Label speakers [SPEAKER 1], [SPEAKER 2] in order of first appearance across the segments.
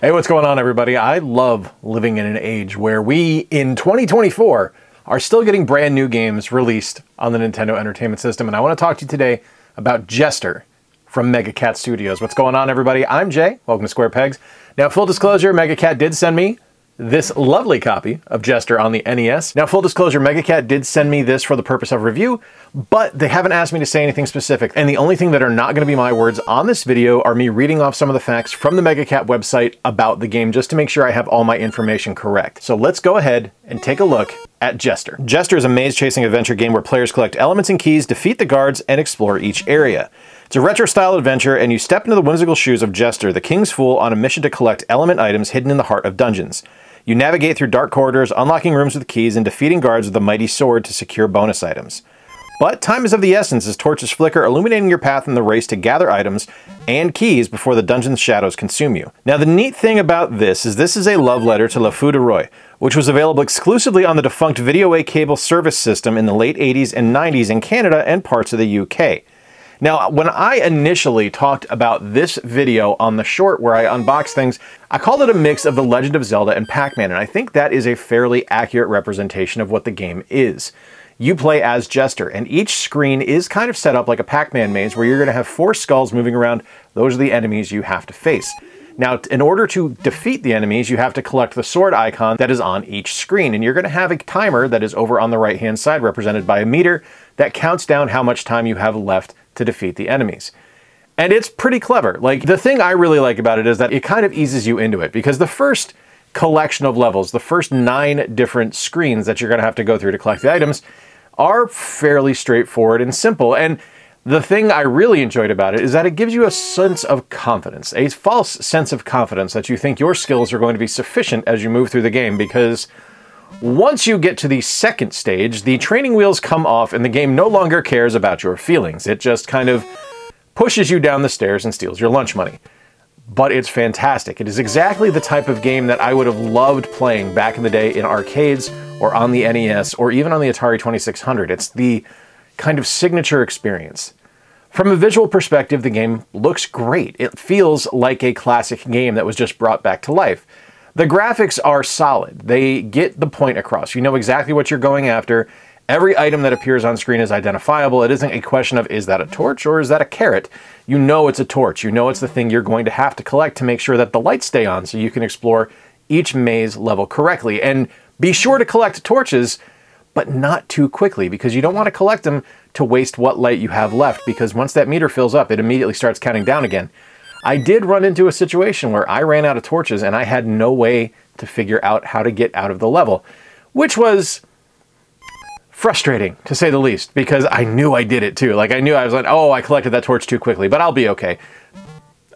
[SPEAKER 1] Hey, what's going on, everybody? I love living in an age where we, in 2024, are still getting brand new games released on the Nintendo Entertainment System. And I want to talk to you today about Jester from Mega Cat Studios. What's going on, everybody? I'm Jay. Welcome to Square Pegs. Now, full disclosure, Mega Cat did send me this lovely copy of Jester on the NES. Now, full disclosure, Megacat did send me this for the purpose of review, but they haven't asked me to say anything specific. And the only thing that are not going to be my words on this video are me reading off some of the facts from the Megacat website about the game just to make sure I have all my information correct. So let's go ahead and take a look at Jester. Jester is a maze-chasing adventure game where players collect elements and keys, defeat the guards, and explore each area. It's a retro-style adventure, and you step into the whimsical shoes of Jester, the King's Fool, on a mission to collect element items hidden in the heart of dungeons. You navigate through dark corridors, unlocking rooms with keys, and defeating guards with a mighty sword to secure bonus items. But time is of the essence as torches flicker, illuminating your path in the race to gather items and keys before the dungeon's shadows consume you. Now, the neat thing about this is this is a love letter to Le Fou du Roi, which was available exclusively on the defunct Videoway cable service system in the late 80s and 90s in Canada and parts of the UK. Now, when I initially talked about this video on the short where I unbox things, I called it a mix of The Legend of Zelda and Pac-Man, and I think that is a fairly accurate representation of what the game is. You play as Jester, and each screen is kind of set up like a Pac-Man maze where you're going to have four skulls moving around. Those are the enemies you have to face. Now, in order to defeat the enemies, you have to collect the sword icon that is on each screen, and you're going to have a timer that is over on the right-hand side, represented by a meter, that counts down how much time you have left to defeat the enemies. And it's pretty clever. Like, the thing I really like about it is that it kind of eases you into it because the first collection of levels, the first nine different screens that you're going to have to go through to collect the items, are fairly straightforward and simple. And the thing I really enjoyed about it is that it gives you a sense of confidence, a false sense of confidence that you think your skills are going to be sufficient as you move through the game because once you get to the second stage, the training wheels come off and the game no longer cares about your feelings. It just kind of pushes you down the stairs and steals your lunch money. But it's fantastic. It is exactly the type of game that I would have loved playing back in the day in arcades or on the NES or even on the Atari 2600. It's the kind of signature experience. From a visual perspective, the game looks great. It feels like a classic game that was just brought back to life. The graphics are solid. They get the point across. You know exactly what you're going after. Every item that appears on screen is identifiable. It isn't a question of is that a torch or is that a carrot? You know it's a torch. You know it's the thing you're going to have to collect to make sure that the lights stay on so you can explore each maze level correctly. And be sure to collect torches, but not too quickly because you don't want to collect them to waste what light you have left because once that meter fills up, it immediately starts counting down again. I did run into a situation where I ran out of torches and I had no way to figure out how to get out of the level, which was frustrating to say the least because I knew I did it too. Like I knew I was like, oh, I collected that torch too quickly, but I'll be okay.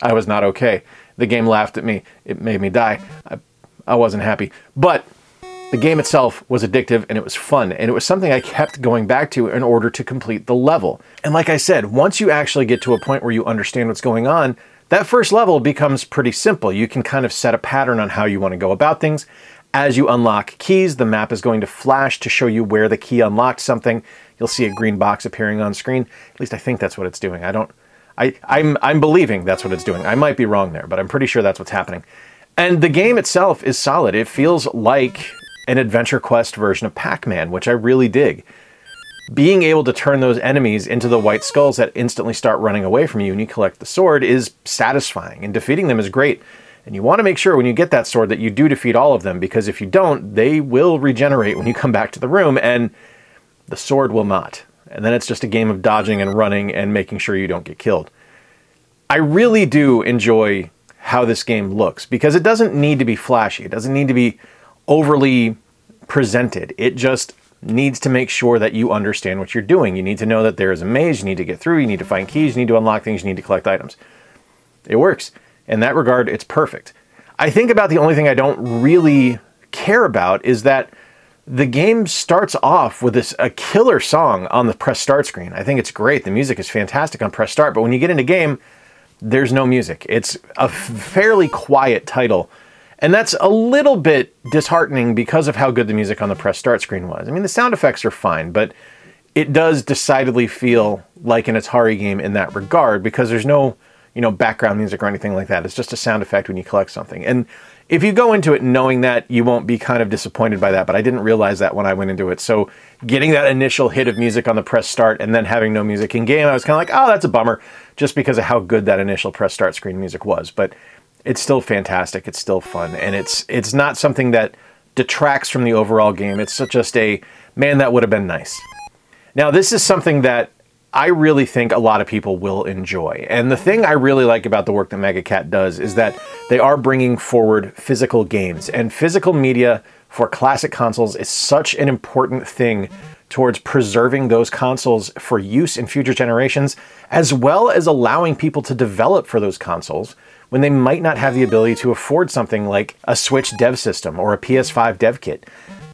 [SPEAKER 1] I was not okay. The game laughed at me. It made me die. I, I wasn't happy. But the game itself was addictive and it was fun, and it was something I kept going back to in order to complete the level. And like I said, once you actually get to a point where you understand what's going on, that first level becomes pretty simple. You can kind of set a pattern on how you want to go about things. As you unlock keys, the map is going to flash to show you where the key unlocked something. You'll see a green box appearing on screen. At least I think that's what it's doing. I don't, I, I'm, I'm believing that's what it's doing. I might be wrong there, but I'm pretty sure that's what's happening. And the game itself is solid. It feels like an Adventure Quest version of Pac-Man, which I really dig being able to turn those enemies into the white skulls that instantly start running away from you and you collect the sword is satisfying and defeating them is great. And you want to make sure when you get that sword that you do defeat all of them because if you don't, they will regenerate when you come back to the room and the sword will not. And then it's just a game of dodging and running and making sure you don't get killed. I really do enjoy how this game looks because it doesn't need to be flashy. It doesn't need to be overly presented. It just needs to make sure that you understand what you're doing. You need to know that there is a maze, you need to get through, you need to find keys, you need to unlock things, you need to collect items. It works. In that regard, it's perfect. I think about the only thing I don't really care about is that the game starts off with this a killer song on the press start screen. I think it's great. The music is fantastic on press start, but when you get into game, there's no music. It's a fairly quiet title and that's a little bit disheartening because of how good the music on the press start screen was. I mean, the sound effects are fine, but it does decidedly feel like an Atari game in that regard because there's no you know, background music or anything like that. It's just a sound effect when you collect something. And if you go into it knowing that, you won't be kind of disappointed by that. But I didn't realize that when I went into it. So getting that initial hit of music on the press start and then having no music in game, I was kind of like, oh, that's a bummer, just because of how good that initial press start screen music was. But it's still fantastic. It's still fun, and it's it's not something that detracts from the overall game. It's just a man that would have been nice. Now, this is something that I really think a lot of people will enjoy. And the thing I really like about the work that Megacat does is that they are bringing forward physical games. And physical media for classic consoles is such an important thing towards preserving those consoles for use in future generations, as well as allowing people to develop for those consoles when they might not have the ability to afford something like a Switch dev system or a PS5 dev kit.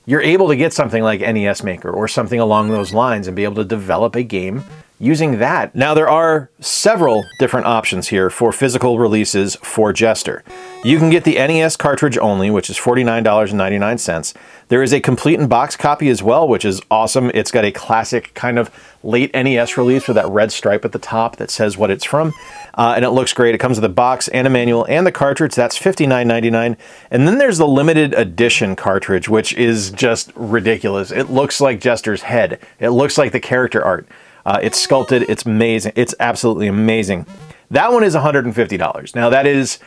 [SPEAKER 1] You're able to get something like NES Maker or something along those lines and be able to develop a game using that. Now, there are several different options here for physical releases for Jester. You can get the NES cartridge only, which is $49.99. There is a complete and box copy as well, which is awesome. It's got a classic kind of late NES release with that red stripe at the top that says what it's from. Uh, and it looks great. It comes with a box and a manual and the cartridge. That's $59.99. And then there's the limited edition cartridge, which is just ridiculous. It looks like Jester's head. It looks like the character art. Uh, it's sculpted. It's amazing. It's absolutely amazing. That one is $150. Now that is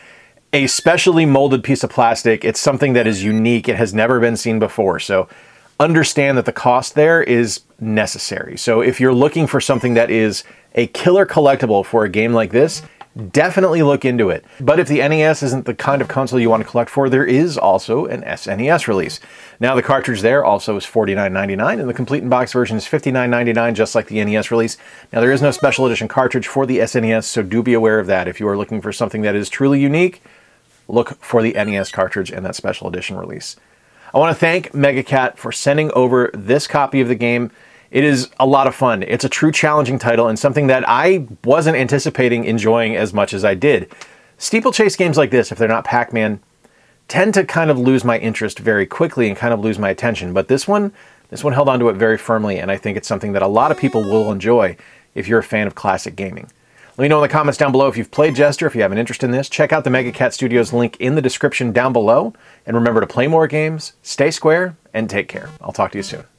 [SPEAKER 1] a specially molded piece of plastic. It's something that is unique. It has never been seen before. So understand that the cost there is necessary. So if you're looking for something that is a killer collectible for a game like this, definitely look into it. But if the NES isn't the kind of console you want to collect for, there is also an SNES release. Now the cartridge there also is $49.99 and the complete in box version is $59.99 just like the NES release. Now there is no special edition cartridge for the SNES, so do be aware of that. If you are looking for something that is truly unique, look for the NES cartridge and that special edition release. I want to thank Megacat for sending over this copy of the game. It is a lot of fun. It's a true challenging title and something that I wasn't anticipating enjoying as much as I did. Steeplechase games like this, if they're not Pac-Man, tend to kind of lose my interest very quickly and kind of lose my attention. But this one, this one held onto it very firmly, and I think it's something that a lot of people will enjoy if you're a fan of classic gaming. Let me know in the comments down below if you've played Jester, if you have an interest in this. Check out the Megacat Studios link in the description down below. And remember to play more games, stay square, and take care. I'll talk to you soon.